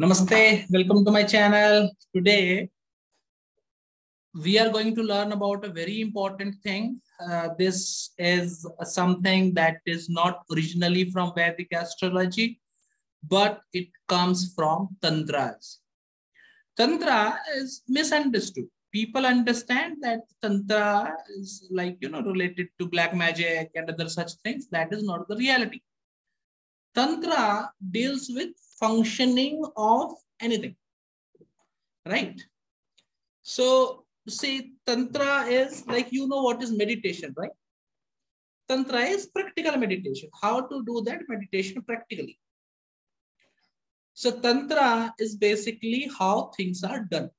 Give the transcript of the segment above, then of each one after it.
Namaste, welcome to my channel. Today, we are going to learn about a very important thing. Uh, this is something that is not originally from Vedic astrology, but it comes from Tantras. Tantra is misunderstood. People understand that Tantra is like, you know, related to black magic and other such things. That is not the reality. Tantra deals with functioning of anything, right? So say Tantra is like, you know what is meditation, right? Tantra is practical meditation. How to do that meditation practically. So Tantra is basically how things are done.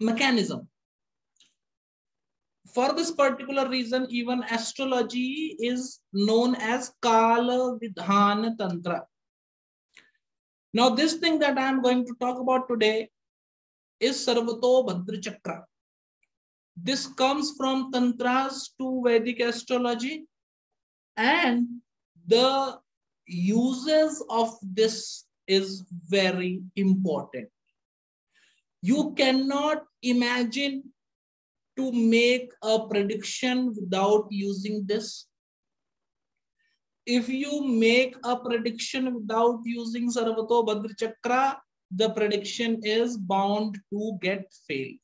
Mechanism. For this particular reason, even astrology is known as Kala Vidhana Tantra. Now, this thing that I am going to talk about today is Sarvato Bhadra Chakra. This comes from Tantras to Vedic astrology and the uses of this is very important. You cannot imagine to make a prediction without using this. If you make a prediction without using Sarvato Bhadra Chakra, the prediction is bound to get failed.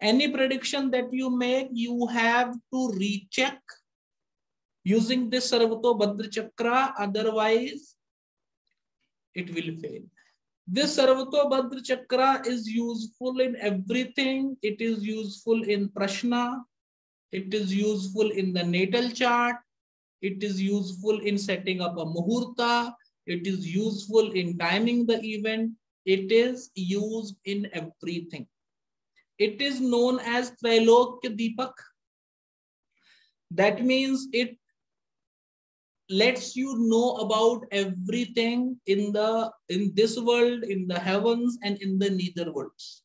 Any prediction that you make, you have to recheck using this Sarvato Bhadra Chakra, otherwise it will fail. This Sarvato Bhadra Chakra is useful in everything. It is useful in Prashna. It is useful in the natal chart. It is useful in setting up a Muhurta. It is useful in timing the event. It is used in everything. It is known as Trailokya Deepak. That means it lets you know about everything in the in this world in the heavens and in the nether worlds.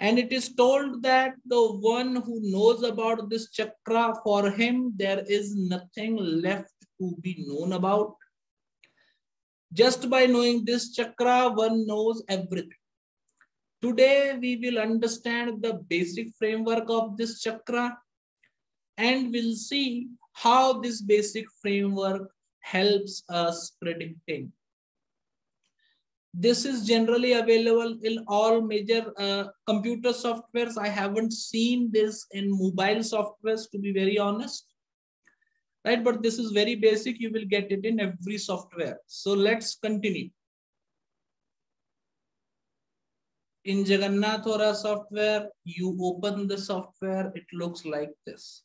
And it is told that the one who knows about this chakra for him there is nothing left to be known about. Just by knowing this chakra one knows everything. Today we will understand the basic framework of this chakra and we'll see how this basic framework helps us predicting. This is generally available in all major uh, computer softwares. I haven't seen this in mobile softwares, to be very honest. Right, but this is very basic. You will get it in every software. So let's continue. In Jagannath Hora software, you open the software, it looks like this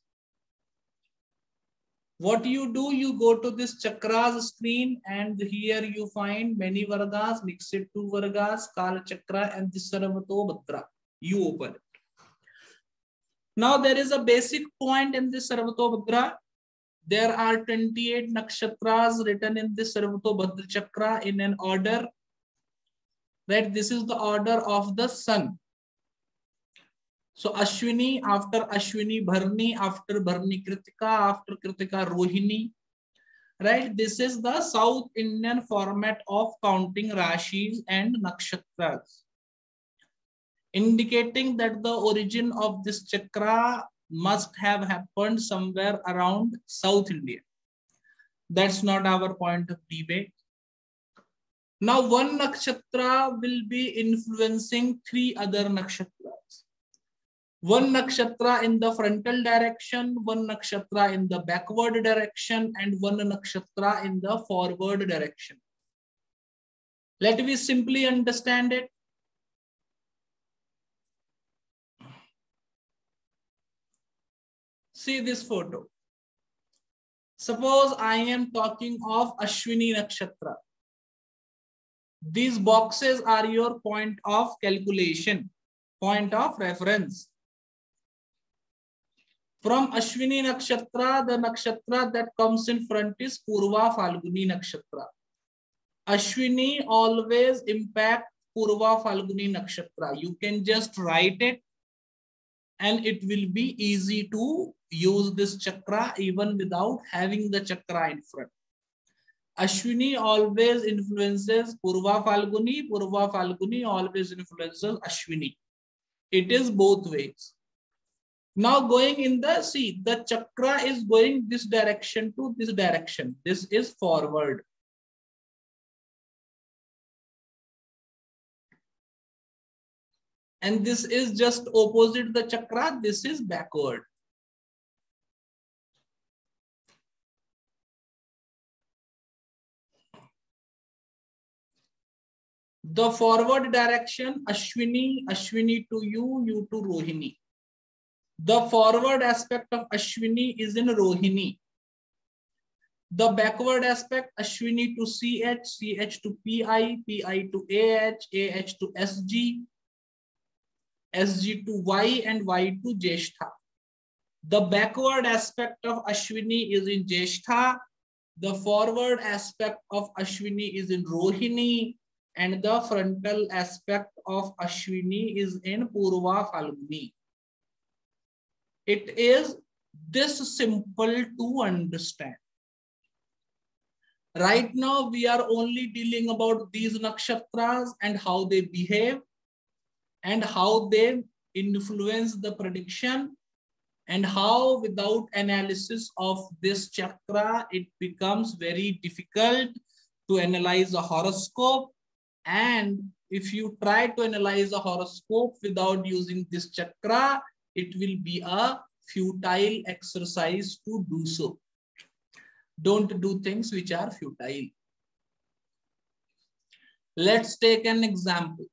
what you do, you go to this chakras screen and here you find many vargas, mix it to vargas, kala chakra and this sarvato bhadra. You open it. Now there is a basic point in this sarvato bhadra. There are 28 nakshatras written in this sarvato bhadra chakra in an order. Right, this is the order of the sun. So Ashwini, after Ashwini, Bharni, after Bharni, Kritika, after Kritika, Rohini. Right? This is the South Indian format of counting Rashis and Nakshatras. Indicating that the origin of this chakra must have happened somewhere around South India. That's not our point of debate. Now, one nakshatra will be influencing three other nakshatras one nakshatra in the frontal direction, one nakshatra in the backward direction, and one nakshatra in the forward direction. Let me simply understand it. See this photo. Suppose I am talking of Ashwini Nakshatra. These boxes are your point of calculation, point of reference. From Ashwini Nakshatra, the nakshatra that comes in front is Purva Falguni Nakshatra. Ashwini always impact Purva Falguni Nakshatra. You can just write it and it will be easy to use this chakra even without having the chakra in front. Ashwini always influences Purva Falguni. Purva Falguni always influences Ashwini. It is both ways. Now going in the, see, the chakra is going this direction to this direction. This is forward. And this is just opposite the chakra. This is backward. The forward direction, Ashwini, Ashwini to you, you to Rohini. The forward aspect of Ashwini is in Rohini. The backward aspect, Ashwini to CH, CH to PI, PI to AH, AH to SG, SG to Y, and Y to Jeshtha. The backward aspect of Ashwini is in Jeshtha. The forward aspect of Ashwini is in Rohini and the frontal aspect of Ashwini is in Purva Falguni. It is this simple to understand. Right now, we are only dealing about these nakshatras and how they behave and how they influence the prediction and how without analysis of this chakra, it becomes very difficult to analyze a horoscope and if you try to analyze a horoscope without using this chakra, it will be a futile exercise to do so. Don't do things which are futile. Let's take an example.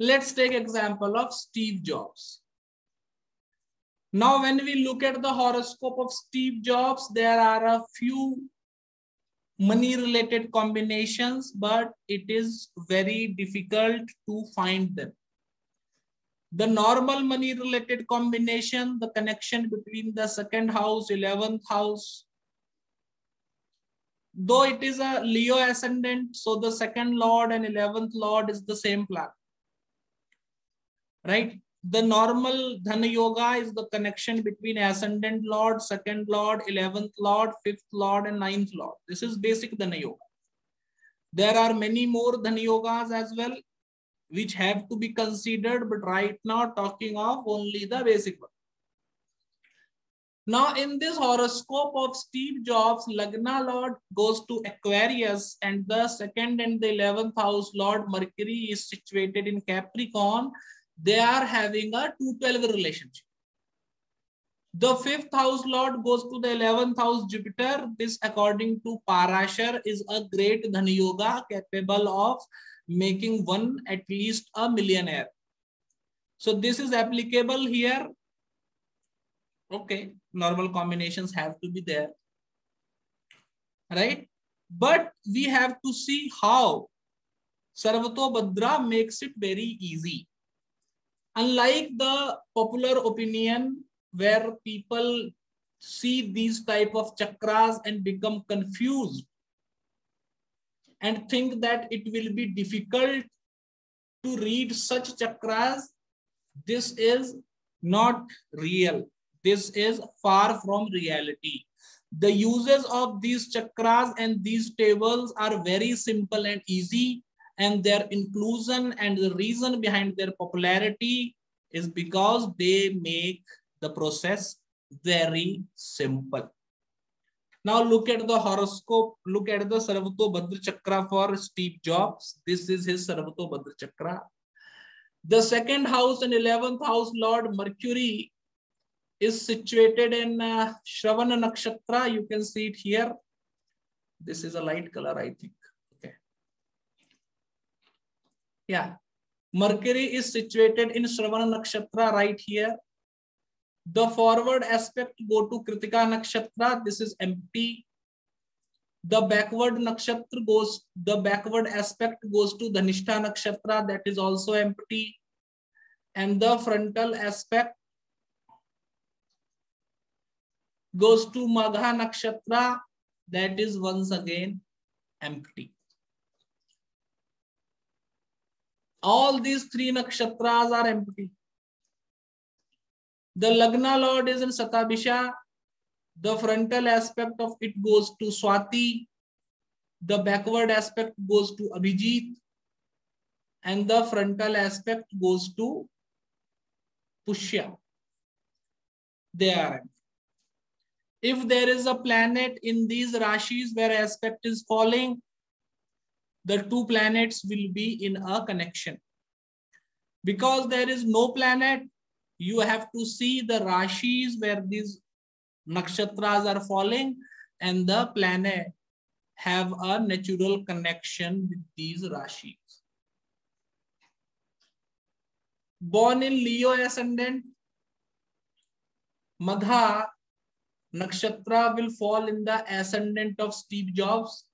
Let's take example of Steve Jobs. Now, when we look at the horoscope of Steve Jobs, there are a few money related combinations, but it is very difficult to find them. The normal money related combination, the connection between the second house, 11th house, though it is a Leo ascendant, so the second lord and 11th lord is the same planet, right? The normal Dhana Yoga is the connection between ascendant Lord, second Lord, 11th Lord, fifth Lord, and ninth Lord. This is basic Dhana Yoga. There are many more Dhana Yogas as well, which have to be considered, but right now talking of only the basic one. Now, in this horoscope of Steve Jobs, Lagna Lord goes to Aquarius, and the second and the 11th house Lord Mercury is situated in Capricorn they are having a 212 relationship. The fifth house lord goes to the 11th house Jupiter. This, according to Parashar, is a great Dhani Yoga capable of making one at least a millionaire. So this is applicable here. Okay, normal combinations have to be there. Right? But we have to see how Sarvato Bhadra makes it very easy unlike the popular opinion where people see these type of chakras and become confused and think that it will be difficult to read such chakras this is not real. This is far from reality. The uses of these chakras and these tables are very simple and easy and their inclusion and the reason behind their popularity is because they make the process very simple. Now look at the horoscope, look at the Sarvato Bhadra Chakra for Steve Jobs. This is his Sarvato Bhadra Chakra. The second house and 11th house Lord Mercury is situated in uh, Shravana Nakshatra. You can see it here. This is a light color, I think. Yeah. Mercury is situated in Shravana Nakshatra right here. The forward aspect go to Kritika Nakshatra. This is empty. The backward nakshatra goes, the backward aspect goes to Dhanishta Nakshatra. That is also empty. And the frontal aspect goes to Magha Nakshatra. That is once again empty. All these three nakshatras are empty The Lagna Lord is in Satabisha. The frontal aspect of it goes to Swati. The backward aspect goes to Abhijit. And the frontal aspect goes to Pushya. They are. Empty. If there is a planet in these Rashis where aspect is falling, the two planets will be in a connection. Because there is no planet, you have to see the Rashis where these nakshatras are falling and the planet have a natural connection with these Rashis. Born in Leo ascendant, Magha nakshatra will fall in the ascendant of Steve Jobs.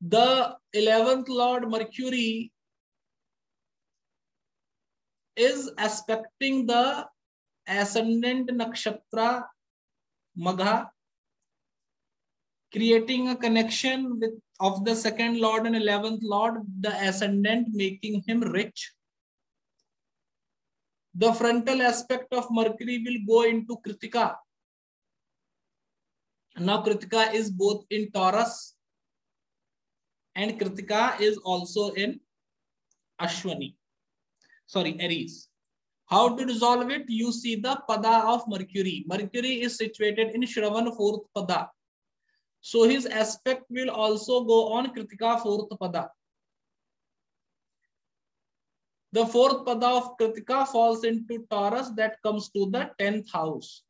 The 11th Lord Mercury is aspecting the ascendant nakshatra Magha, creating a connection with of the second lord and 11th lord, the ascendant making him rich. The frontal aspect of Mercury will go into Kritika. Now Kritika is both in Taurus and Kritika is also in Ashwani. Sorry, Aries. How to resolve it? You see the pada of Mercury. Mercury is situated in Shravan fourth pada. So his aspect will also go on Kritika fourth pada. The fourth pada of Kritika falls into Taurus that comes to the 10th house.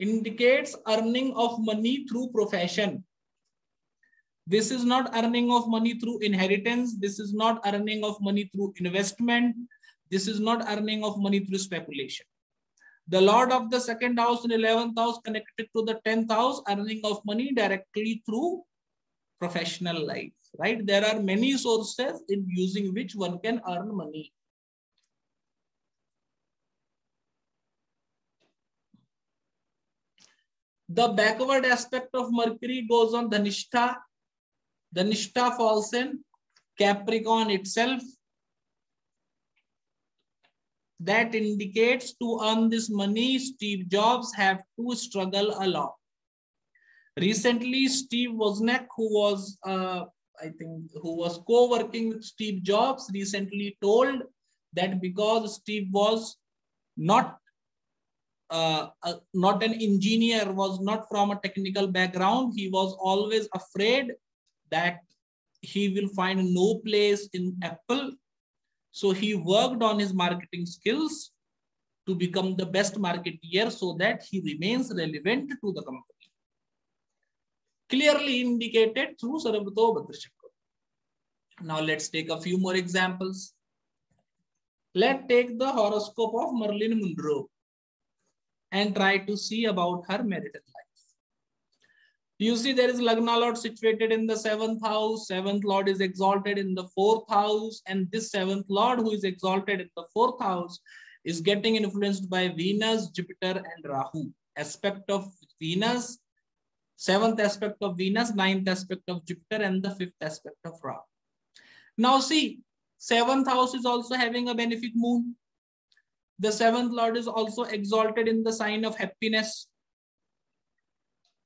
Indicates earning of money through profession. This is not earning of money through inheritance. This is not earning of money through investment. This is not earning of money through speculation. The Lord of the second house and 11th house connected to the 10th house, earning of money directly through professional life, right? There are many sources in using which one can earn money. The backward aspect of Mercury goes on Dhanishta Dhanishta falls in Capricorn itself. That indicates to earn this money, Steve Jobs have to struggle a lot. Recently, Steve Wozniak, who was, uh, I think, who was co-working with Steve Jobs, recently told that because Steve was not uh, uh, not an engineer, was not from a technical background, he was always afraid that he will find no place in Apple. So he worked on his marketing skills to become the best marketeer so that he remains relevant to the company. Clearly indicated through Sarvato Bhadrachakra. Now let's take a few more examples. Let's take the horoscope of Marilyn Monroe and try to see about her marital life. You see, there is Lagna Lord situated in the seventh house. Seventh Lord is exalted in the fourth house. And this seventh Lord, who is exalted in the fourth house, is getting influenced by Venus, Jupiter, and Rahu. Aspect of Venus, seventh aspect of Venus, ninth aspect of Jupiter, and the fifth aspect of Rahu. Now, see, seventh house is also having a benefic moon. The seventh Lord is also exalted in the sign of happiness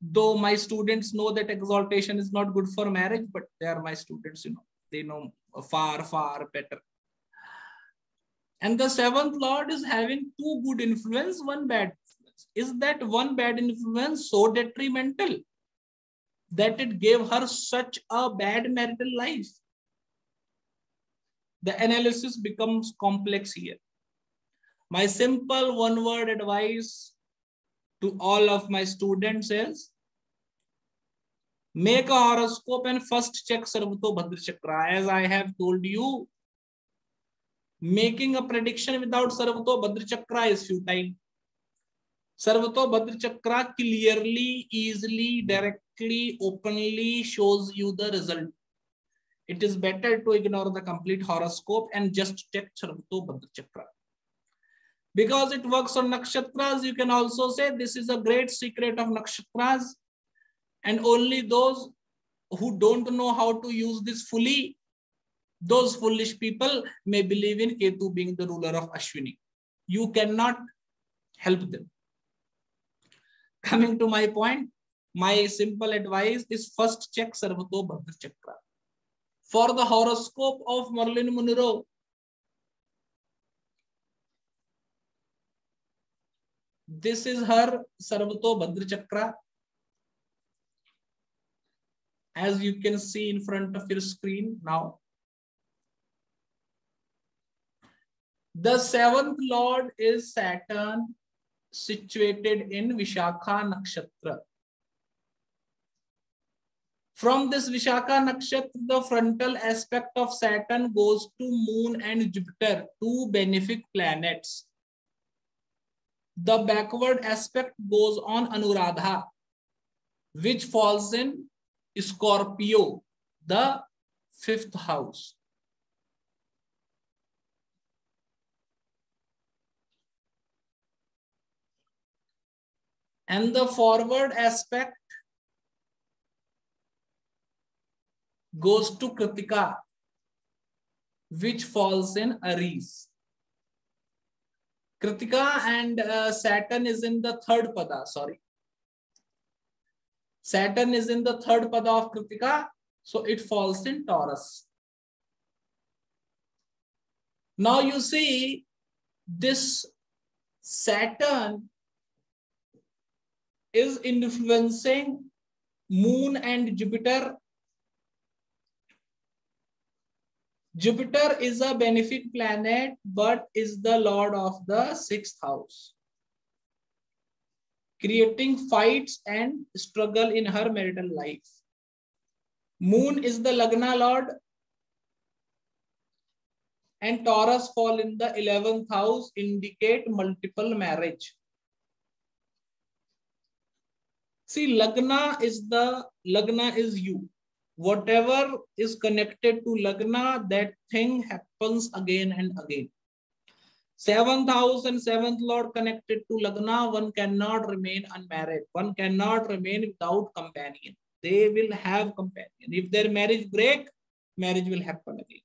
though my students know that exaltation is not good for marriage, but they are my students, you know, they know far, far better. And the seventh Lord is having two good influence, one bad influence. Is that one bad influence so detrimental that it gave her such a bad marital life? The analysis becomes complex here. My simple one word advice to all of my students is Make a horoscope and first check Sarvato Bhadra Chakra. As I have told you, making a prediction without Sarvato Bhadra Chakra is futile. Sarvato Bhadra Chakra clearly, easily, directly, openly shows you the result. It is better to ignore the complete horoscope and just check Sarvato Bhadra Chakra. Because it works on nakshatras, you can also say this is a great secret of nakshatras and only those who don't know how to use this fully Those foolish people may believe in Ketu being the ruler of Ashwini. You cannot help them. Coming to my point, my simple advice is first check Sarvato Bhadra Chakra. For the horoscope of Marilyn Monroe, this is her Sarvato Bhadra Chakra. As you can see in front of your screen now. The seventh lord is Saturn, situated in Vishakha Nakshatra. From this Vishakha Nakshatra, the frontal aspect of Saturn goes to Moon and Jupiter, two benefic planets. The backward aspect goes on Anuradha, which falls in Scorpio, the fifth house. And the forward aspect goes to Kritika, which falls in Aries. Kritika and uh, Saturn is in the third pada, sorry. Saturn is in the third pada of Kritika, so it falls in Taurus. Now you see this Saturn is influencing Moon and Jupiter. Jupiter is a benefic planet, but is the lord of the sixth house, creating fights and struggle in her marital life. Moon is the Lagna lord, and Taurus fall in the 11th house, indicate multiple marriage. See, Lagna is the, Lagna is you. Whatever is connected to Lagna, that thing happens again and again. Seventh house and seventh lord connected to Lagna, one cannot remain unmarried. One cannot remain without companion. They will have companion. If their marriage break, marriage will happen again.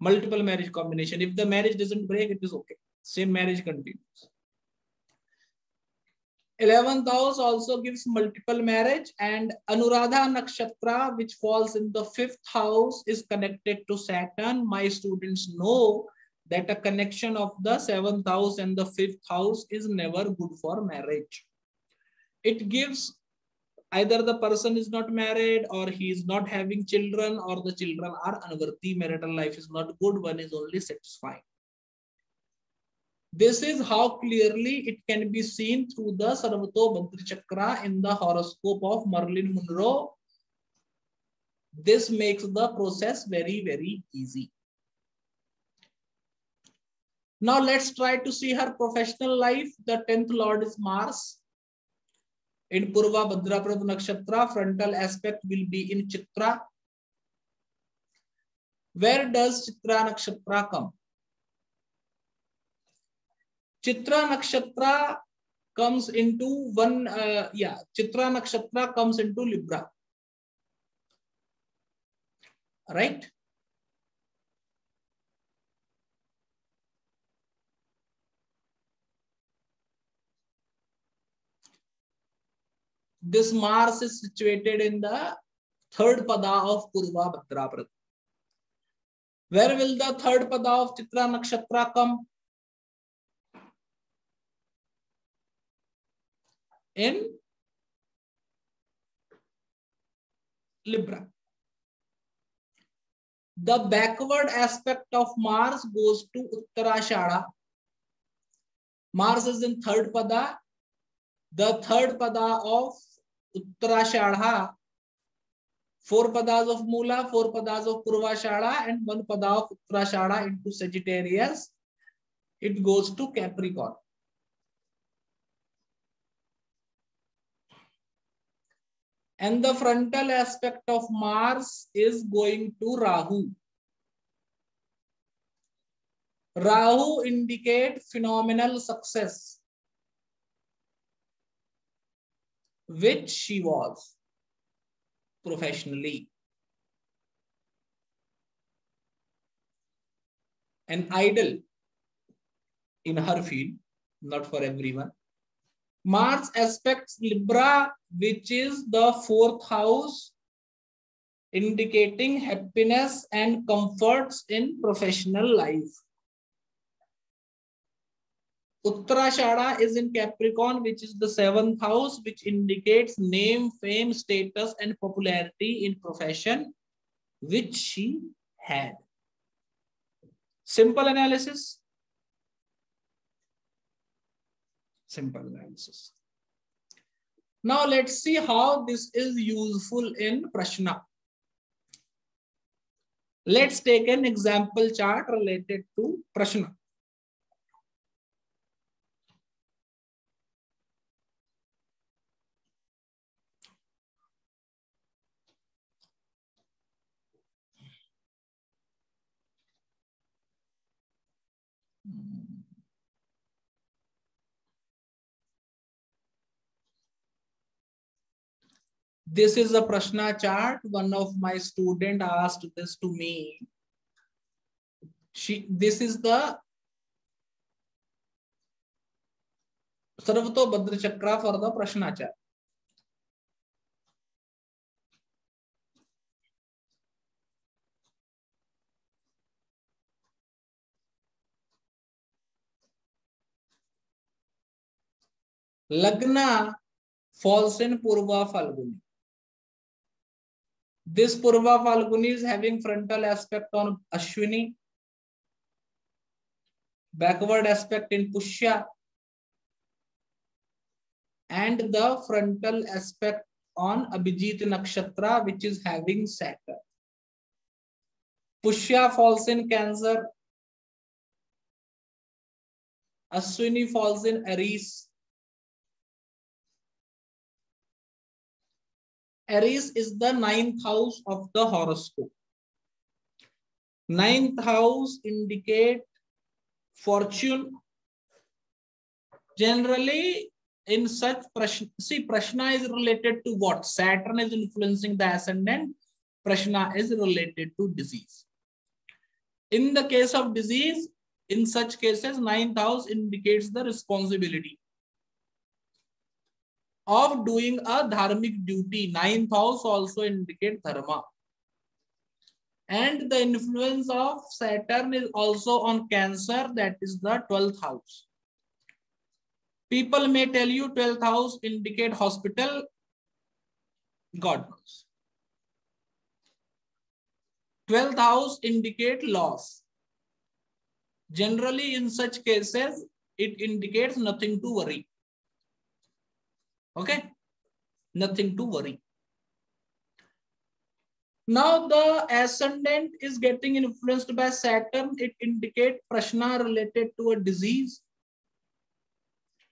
Multiple marriage combination. If the marriage doesn't break, it is okay. Same marriage continues. 11th house also gives multiple marriage and Anuradha Nakshatra, which falls in the fifth house, is connected to Saturn. My students know that a connection of the seventh house and the fifth house is never good for marriage. It gives either the person is not married or he is not having children or the children are unworthy. Marital life is not good. One is only satisfying. This is how clearly it can be seen through the Sarvato Bhadra Chakra in the horoscope of Marilyn Monroe. This makes the process very, very easy. Now let's try to see her professional life. The 10th Lord is Mars. In Purva Bhadraprabhu Nakshatra, frontal aspect will be in Chitra. Where does Chitra Nakshatra come? Chitra Nakshatra comes into one, uh, yeah, Chitra Nakshatra comes into Libra. Right? This Mars is situated in the third pada of Purva Bhadrapada. Where will the third pada of Chitra Nakshatra come? in Libra. The backward aspect of Mars goes to Uttarashada. Mars is in third pada. The third pada of Uttarashada, four padas of Mula, four padas of Purvashada, and one pada of Uttarashada into Sagittarius. It goes to Capricorn. and the frontal aspect of Mars is going to Rahu. Rahu indicate phenomenal success, which she was professionally. an idol in her field, not for everyone. Mars aspects Libra, which is the fourth house, indicating happiness and comforts in professional life. Uttarashada is in Capricorn, which is the seventh house, which indicates name, fame, status, and popularity in profession, which she had. Simple analysis. Simple analysis. Now let's see how this is useful in Prashna. Let's take an example chart related to Prashna. This is a Prashna chart. One of my student asked this to me. She, this is the Sarvato Badra Chakra for the Prashna chart. Lagna falls in Purva Falguni. This Purva Falguni is having frontal aspect on Ashwini, backward aspect in Pushya, and the frontal aspect on Abhijit Nakshatra, which is having Saturn. Pushya falls in Cancer. Ashwini falls in Aries. Aries is the ninth house of the horoscope. Ninth house indicate fortune. Generally, in such prashna, see, prashna is related to what? Saturn is influencing the ascendant. Prashna is related to disease. In the case of disease, in such cases, ninth house indicates the responsibility of doing a dharmic duty. Ninth house also indicate dharma. And the influence of Saturn is also on Cancer, that is the 12th house. People may tell you 12th house indicate hospital. God knows. 12th house indicate loss. Generally, in such cases, it indicates nothing to worry. Okay, nothing to worry. Now the ascendant is getting influenced by Saturn. It indicates prashna related to a disease.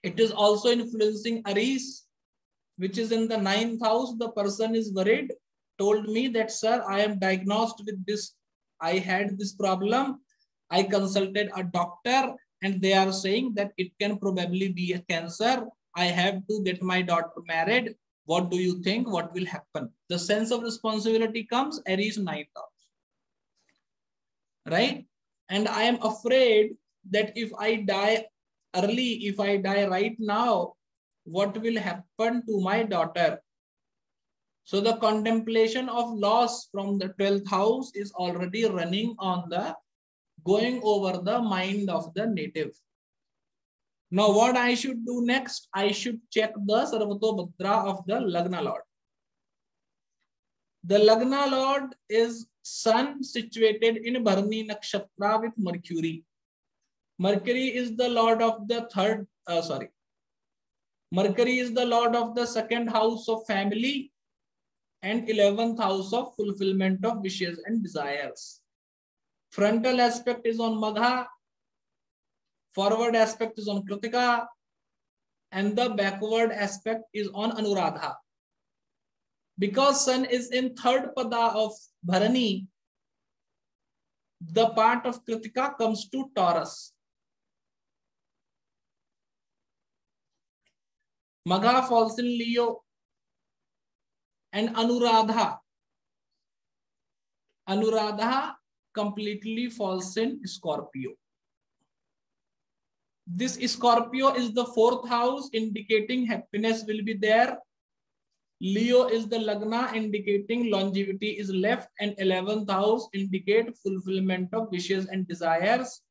It is also influencing Aries, which is in the ninth house. The person is worried, told me that, sir, I am diagnosed with this. I had this problem. I consulted a doctor and they are saying that it can probably be a cancer. I have to get my daughter married. What do you think? What will happen? The sense of responsibility comes Aries ninth house. Right? And I am afraid that if I die early, if I die right now, what will happen to my daughter? So the contemplation of loss from the 12th house is already running on the going over the mind of the native. Now, what I should do next? I should check the Sarvato of the Lagna Lord. The Lagna Lord is Sun situated in Bharani Nakshatra with Mercury. Mercury is the Lord of the third, uh, sorry. Mercury is the Lord of the second house of family and 11th house of fulfillment of wishes and desires. Frontal aspect is on Magha, forward aspect is on Kritika and the backward aspect is on Anuradha. Because Sun is in third pada of Bharani, the part of Kritika comes to Taurus. Magha falls in Leo and Anuradha. Anuradha completely falls in Scorpio. This Scorpio is the fourth house indicating happiness will be there. Leo is the Lagna indicating longevity is left and 11th house indicate fulfillment of wishes and desires.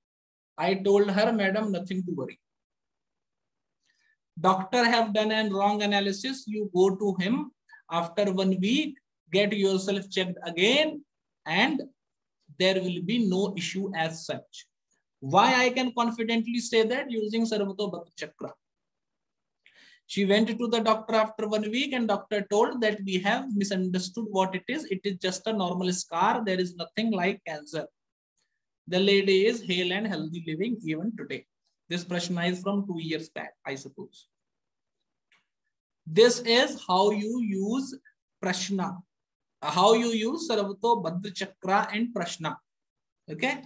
I told her, madam, nothing to worry. Doctor have done a wrong analysis. You go to him after one week, get yourself checked again and there will be no issue as such. Why I can confidently say that using Sarvato Bhadra Chakra. She went to the doctor after one week and doctor told that we have misunderstood what it is. It is just a normal scar. There is nothing like cancer. The lady is hale and healthy living even today. This Prashna is from two years back, I suppose. This is how you use Prashna. How you use Sarvato Bhadra Chakra and Prashna. Okay.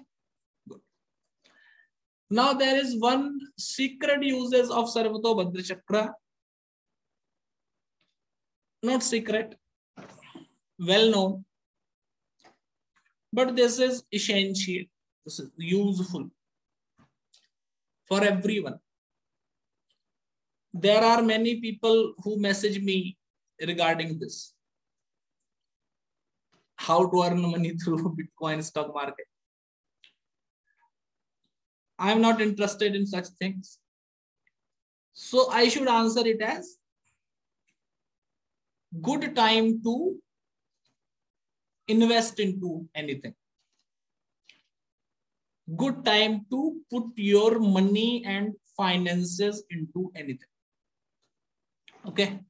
Now there is one secret uses of Sarvato Bhadra Chakra. Not secret, well known. But this is essential. This is useful for everyone. There are many people who message me regarding this. How to earn money through Bitcoin stock market. I'm not interested in such things. So I should answer it as good time to invest into anything. Good time to put your money and finances into anything. Okay.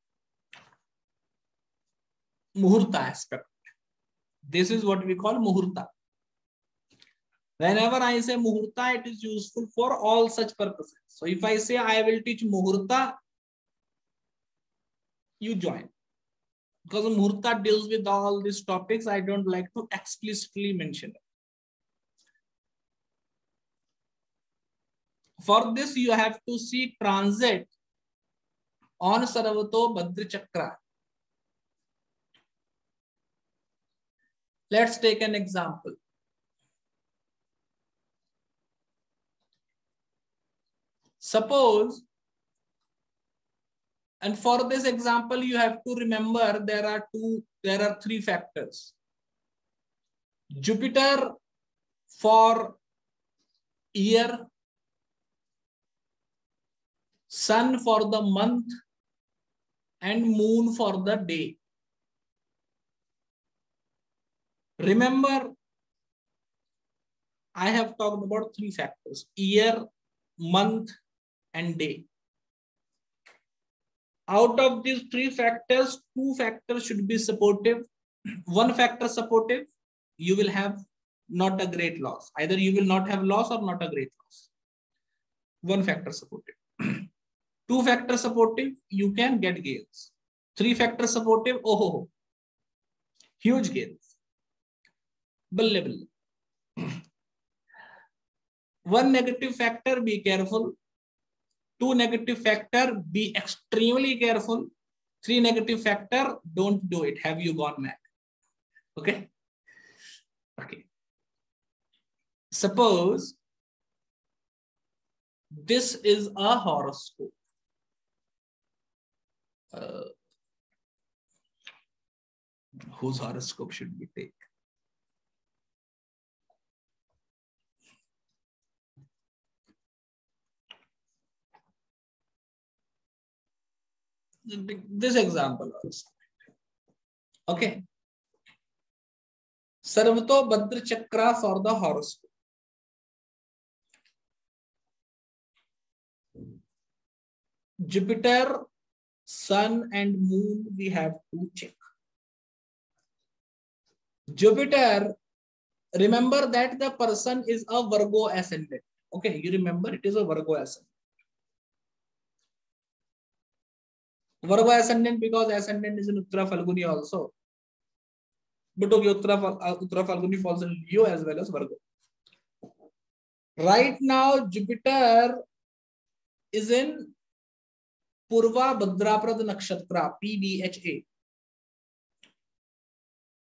Muhurta aspect. This is what we call Muhurta. Whenever I say Muhurta, it is useful for all such purposes. So if I say I will teach Muhurta, you join. Because Muhurta deals with all these topics, I don't like to explicitly mention it. For this, you have to see transit on Sarvato Bhadra Chakra. Let's take an example. Suppose, and for this example, you have to remember there are two, there are three factors. Jupiter for year, sun for the month, and moon for the day. Remember, I have talked about three factors, year, month, and day. Out of these three factors, two factors should be supportive. One factor supportive, you will have not a great loss. Either you will not have loss or not a great loss. One factor supportive. two factor supportive, you can get gains. Three factor supportive, oh, huge gains. Balle. One negative factor, be careful two negative factor, be extremely careful. Three negative factor, don't do it. Have you gone mad? Okay. Okay. Suppose this is a horoscope. Uh, whose horoscope should we take? This example also. Okay. Sarvato Bhadra Chakra for the horoscope. Jupiter, Sun and Moon we have to check. Jupiter, remember that the person is a Virgo ascendant. Okay, you remember it is a Virgo ascendant. Virgo ascendant because ascendant is in Uttara Falguni also. But okay, Uttara, uh, Uttara Falguni falls in Leo as well as Virgo. Right now, Jupiter is in Purva Bhadraprad Nakshatra, PBHA.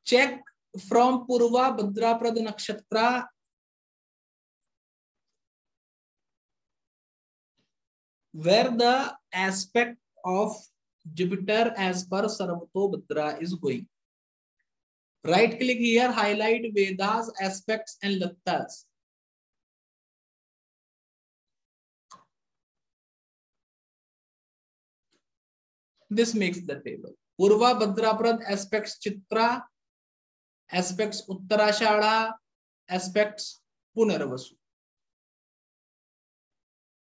Check from Purva Bhadraprad Nakshatra where the aspect of Jupiter as per Sarvato Bhadra is going. Right click here, highlight Vedas, aspects and Lattas. This makes the table. Purva Bhadraprad aspects Chitra, aspects Uttarashada, aspects Punarvasu.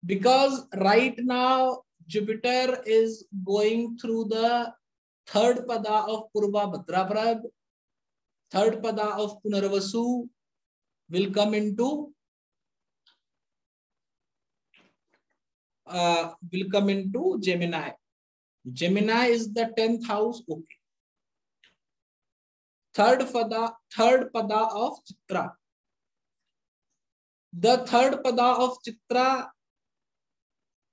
Because right now Jupiter is going through the third pada of Purva Bhadrapad, third pada of Punarvasu will come into uh, will come into Gemini. Gemini is the 10th house. Okay. Third pada, third pada of Chitra. The third pada of Chitra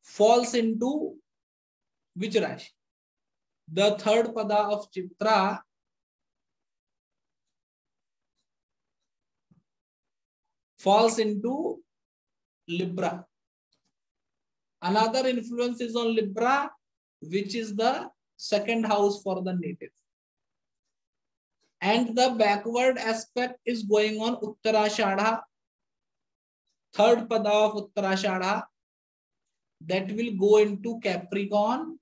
falls into which? The third pada of Chitra falls into Libra. Another influence is on Libra which is the second house for the native. And the backward aspect is going on Uttarashadha, third pada of Uttarashadha, that will go into Capricorn,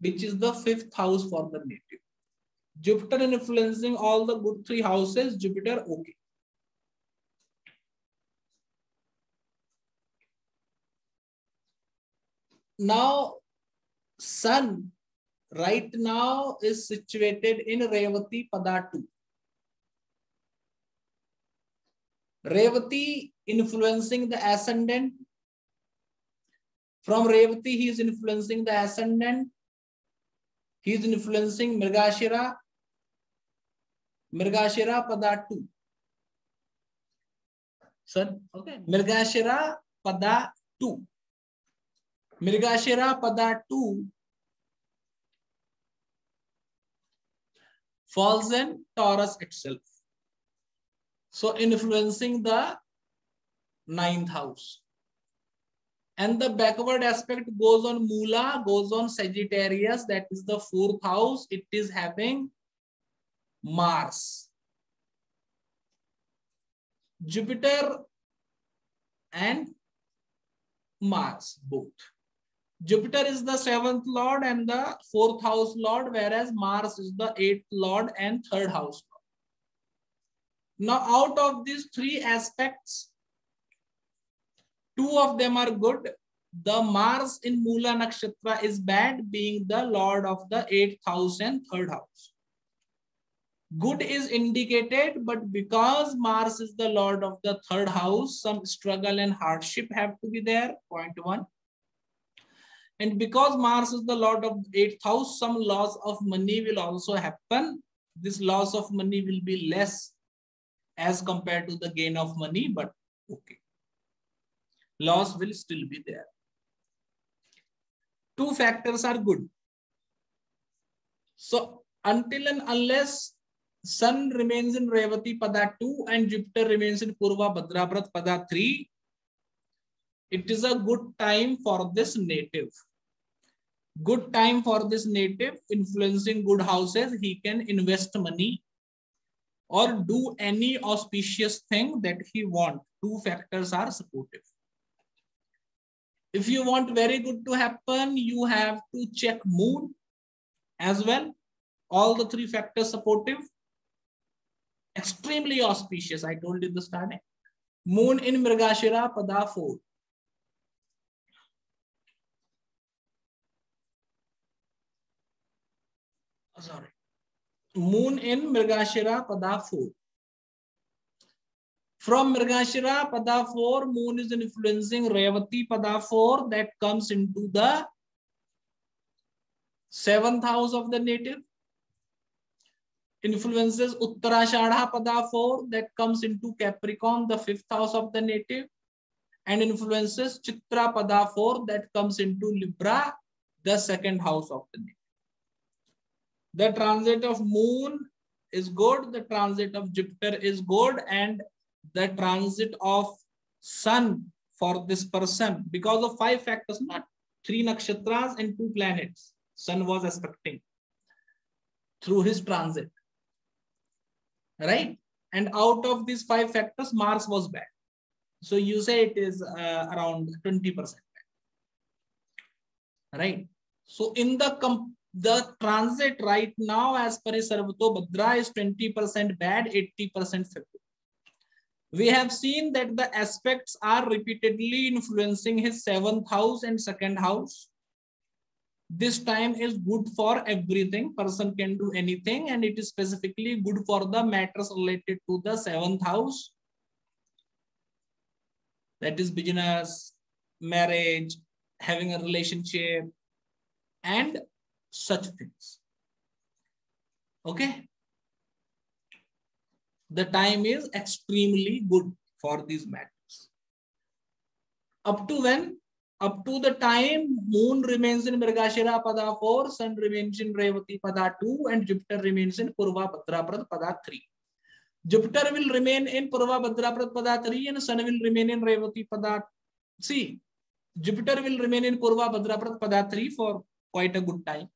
which is the fifth house for the native. Jupiter influencing all the good three houses, Jupiter okay. Now, Sun right now is situated in Revati Pada 2. Revati influencing the ascendant. From Revati, he is influencing the ascendant. He is influencing Mrigashira. Mrigashira Padatu. Sir, okay. Mrigashira Padatu. Mrigashira Pada 2 falls in Taurus itself. So influencing the ninth house. And the backward aspect goes on Mula, goes on Sagittarius, that is the fourth house. It is having Mars. Jupiter and Mars both. Jupiter is the seventh lord and the fourth house lord, whereas Mars is the eighth lord and third house lord. Now, out of these three aspects, two of them are good. The Mars in Mula Nakshatra is bad, being the lord of the eighth house and third house. Good is indicated, but because Mars is the lord of the third house, some struggle and hardship have to be there. Point one. And because Mars is the lord of eighth house, some loss of money will also happen. This loss of money will be less as compared to the gain of money, but okay. Loss will still be there. Two factors are good. So until and unless Sun remains in Revati Pada 2 and Jupiter remains in Purva Bhadrapad Pada 3, it is a good time for this native good time for this native influencing good houses he can invest money or do any auspicious thing that he want two factors are supportive if you want very good to happen you have to check moon as well all the three factors supportive extremely auspicious i told you the starting moon in mrigashira pada 4 sorry. Moon in Mrigashira Pada 4. From Mrigashira Pada 4, Moon is influencing Revati Pada 4 that comes into the seventh house of the native. Influences Uttarashadha Pada 4 that comes into Capricorn, the fifth house of the native. And influences Chitra Pada 4 that comes into Libra, the second house of the native the transit of moon is good, the transit of Jupiter is good, and the transit of Sun for this person because of five factors, not three nakshatras and two planets. Sun was aspecting through his transit. Right? And out of these five factors, Mars was bad. So you say it is uh, around 20% Right? So in the the transit right now as per Sarvato Bhadra is 20% bad, 80% favorable. We have seen that the aspects are repeatedly influencing his seventh house and second house. This time is good for everything. Person can do anything and it is specifically good for the matters related to the seventh house. That is business, marriage, having a relationship, and such things. Okay. The time is extremely good for these matters. Up to when? Up to the time moon remains in Mrigashira Pada 4, sun remains in Revati Pada 2, and Jupiter remains in Purva Bhadraprad Pada 3. Jupiter will remain in Purva Bhadraprad Pada 3 and sun will remain in Revati Pada. See, Jupiter will remain in Purva Bhadraprad Pada 3 for quite a good time.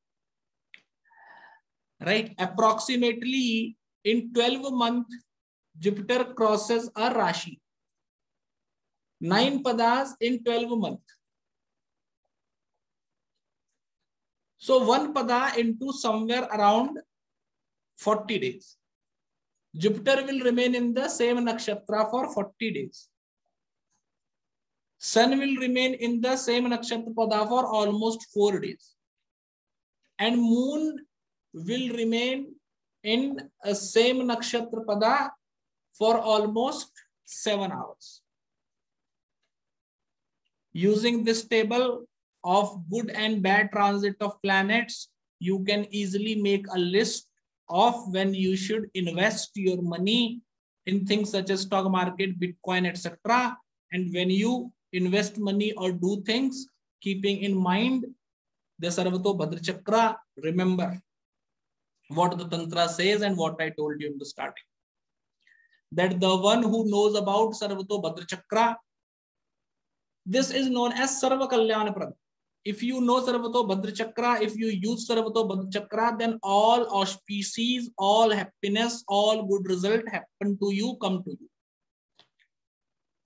Right? Approximately in 12 month, Jupiter crosses a Rashi. Nine padas in 12 month. So one pada into somewhere around 40 days. Jupiter will remain in the same nakshatra for 40 days. Sun will remain in the same nakshatra pada for almost 4 days and moon will remain in a same nakshatra pada for almost seven hours. Using this table of good and bad transit of planets, you can easily make a list of when you should invest your money in things such as stock market, Bitcoin, etc. And when you invest money or do things, keeping in mind the Sarvato Bhadra Chakra, remember what the Tantra says and what I told you in the starting. That the one who knows about Sarvato Bhadra Chakra, this is known as Sarva. If you know Sarvato Bhadra Chakra, if you use Sarvato Bhadra Chakra, then all auspices, all happiness, all good result happen to you, come to you.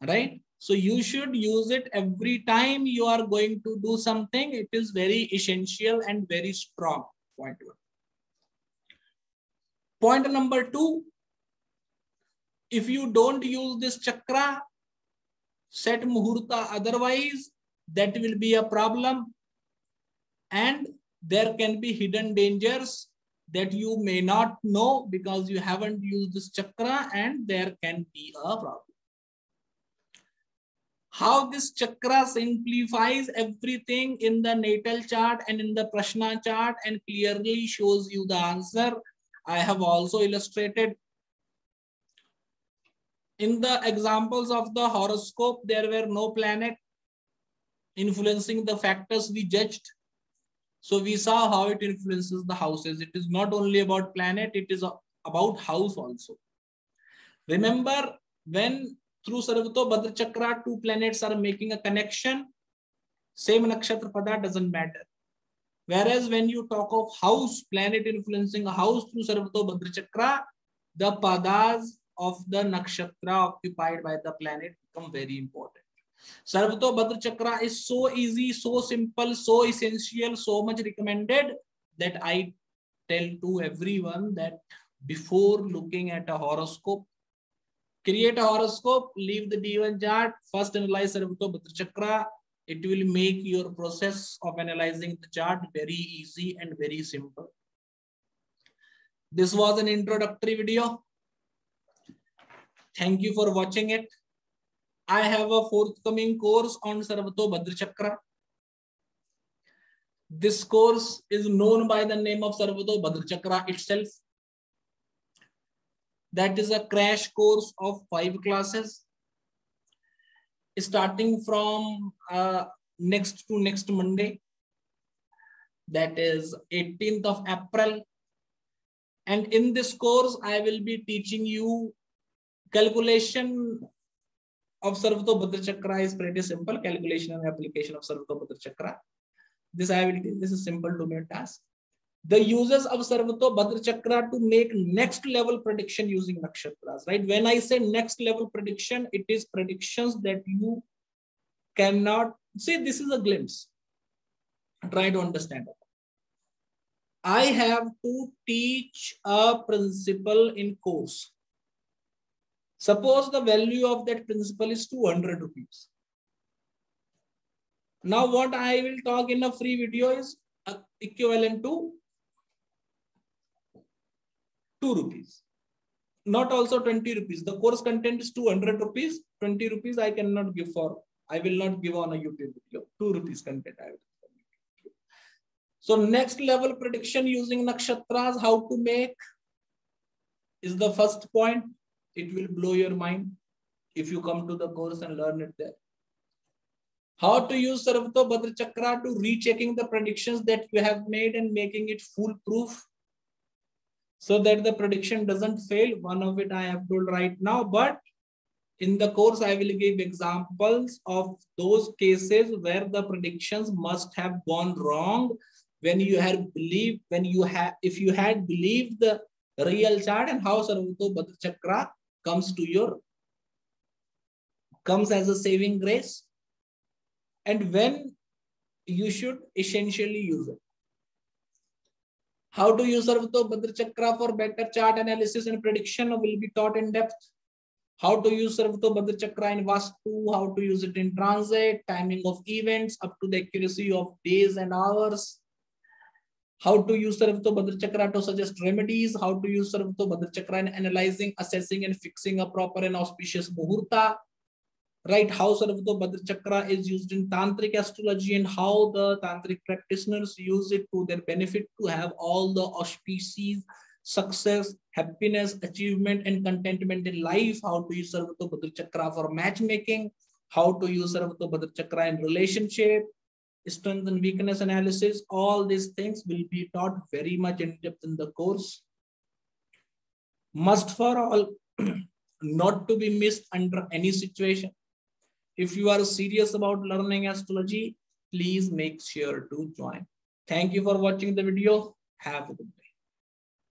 Right? So you should use it every time you are going to do something. It is very essential and very strong. Point one. Point number two, if you don't use this chakra, set muhurta otherwise, that will be a problem. And there can be hidden dangers that you may not know because you haven't used this chakra and there can be a problem how this chakra simplifies everything in the natal chart and in the prashna chart and clearly shows you the answer. I have also illustrated. In the examples of the horoscope, there were no planet influencing the factors we judged. So we saw how it influences the houses. It is not only about planet, it is about house also. Remember, when through Sarvato Bhadra Chakra, two planets are making a connection. Same nakshatra pada doesn't matter. Whereas when you talk of house, planet influencing a house through Sarvato Bhadra Chakra, the padas of the nakshatra occupied by the planet become very important. Sarvato Bhadra Chakra is so easy, so simple, so essential, so much recommended that I tell to everyone that before looking at a horoscope, create a horoscope, leave the D1 chart, first analyze Sarvato Bhadra Chakra. It will make your process of analyzing the chart very easy and very simple. This was an introductory video. Thank you for watching it. I have a forthcoming course on Sarvato Bhadra Chakra. This course is known by the name of Sarvato Bhadra Chakra itself. That is a crash course of five classes. Starting from uh, next to next Monday. That is 18th of April. And in this course, I will be teaching you calculation of Sarvato Bhadra Chakra is pretty simple. Calculation and application of Sarvato Bhadra Chakra. This I will this is simple to make task. The uses of Sarvato Bhadra Chakra to make next level prediction using nakshatras, right? When I say next level prediction, it is predictions that you cannot say this is a glimpse. Try to understand it. I have to teach a principle in course. Suppose the value of that principle is 200 rupees. Now what I will talk in a free video is uh, equivalent to 2 rupees. Not also 20 rupees. The course content is 200 rupees. 20 rupees I cannot give for. I will not give on a YouTube video. 2 rupees content I will so next level prediction using nakshatras, how to make is the first point. It will blow your mind if you come to the course and learn it there. How to use Sarvato Bhadra Chakra to rechecking the predictions that you have made and making it foolproof so that the prediction doesn't fail. One of it I have told right now, but in the course, I will give examples of those cases where the predictions must have gone wrong when you had believed, when you have, if you had believed the real chart and how Sarvato Bhadra Chakra comes to your, comes as a saving grace, and when you should essentially use it. How to use Sarvato Bhadra Chakra for better chart analysis and prediction will be taught in depth. How to use Sarvato Bhadra Chakra in Vastu, how to use it in transit, timing of events up to the accuracy of days and hours, how to use Sarvato Bhadra Chakra to suggest remedies, how to use Sarvato Bhadra Chakra in analyzing, assessing, and fixing a proper and auspicious muhurta, right? How Sarvato Bhadra Chakra is used in Tantric astrology and how the Tantric practitioners use it to their benefit to have all the auspices, success, happiness, achievement, and contentment in life, how to use Sarvato Bhadra Chakra for matchmaking, how to use Sarvato Bhadra Chakra in relationship, strength and weakness analysis, all these things will be taught very much in depth in the course. Must for all, not to be missed under any situation. If you are serious about learning astrology, please make sure to join. Thank you for watching the video. Have a good day.